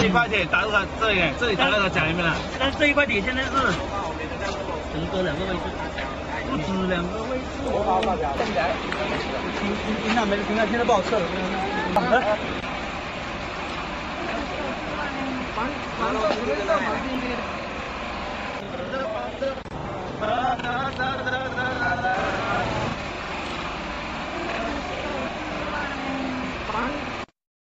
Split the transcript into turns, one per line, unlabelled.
这一块铁打到他这里，这里打到他脚里面了。
但是这一块铁现在是，横哥两个位置，不止两个位置。
停停停！没得停，现在不好测了。得。